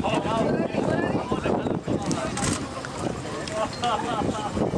Ha ha ha.